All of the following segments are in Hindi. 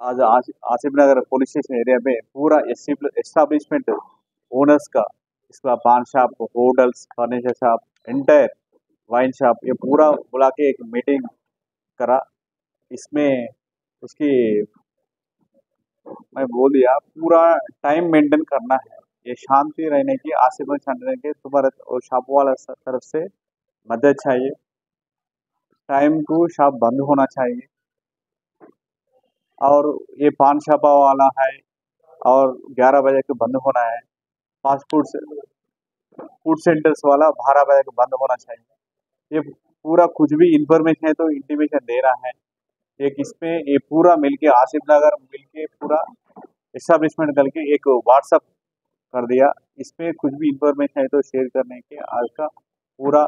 आज Asif Nagar police station area में पूरा एस्टाब्लिशमेंट ओनर्स का, इसका paan shop hotels, furniture shop entire wine shop ये पूरा बुला के एक मीटिंग करा। इसमें उसकी मैं बोल दिया, पूरा टाइम मेंटेन करना है। ये शांति रहने की, आसिफ रहने के, तुम्हारे और शॉप वाला तरफ़ से मदद चाहिए। टाइम को शॉप बंद होना चाहिए। और ये पान छापा वाला है और 11 बजे के बंद होना है। फास्ट फ़ूड से, फ़ूड सेंटर्स वाला बारह बजे के बंद होना चाहिए। ये पूरा कुछ भी इंफॉर्मेशन है तो इंटीमेशन दे रहा है। एक इसमें ये पूरा मिलके, आसिफ नगर मिलके पूरा इस्टेब्लिशमेंट करके एक व्हाट्सअप कर दिया। इसमें कुछ भी इंफॉर्मेशन है तो शेयर करने के आज का पूरा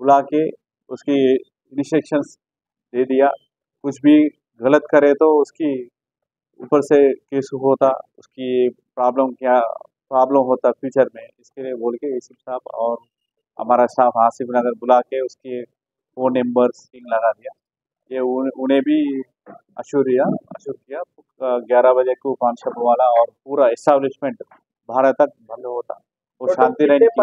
बुला के उसकी इंस्ट्रक्शंस दे दिया। कुछ भी गलत करे तो उसकी ऊपर से केस होता उसकी प्रॉब्लम क्या प्रॉब्लम होता फ्यूचर में इसके लिए बोल के एसी साहब और हमारा स्टाफ आसिफ नगर बुला के उसके फ़ोन नंबर सिंग लगा दिया। ये उन्हें भी अशूर किया अशूर किया ग्यारह बजे को पान शॉप वाला और पूरा इस्टेब्लिशमेंट भारत तक बंद होता और शांति रहने की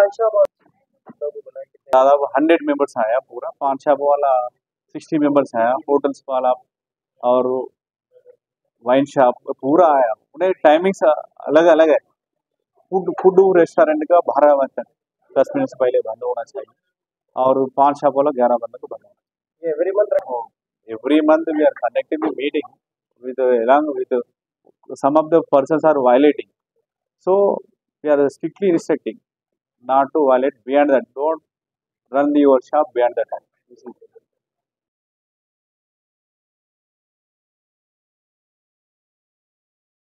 ज़्यादा हंड्रेड मेंबर्स आया पूरा पान शॉप वाला सिक्सटी मेंबर्स आया होटल्स वाला और वाइन शॉप पूरा आया उन्हें टाइमिंग्स अलग अलग है। फ़ूड फ़ूड रेस्टोरेंट का बारह बजे दस मिनट से पहले बंद होना चाहिए। और पान शॉप वाला ग्यारह बंद को बंद every month we are conducting the meeting with along with some of the person are violating so we are strictly restricting not to violate beyond that don't run the shop beyond that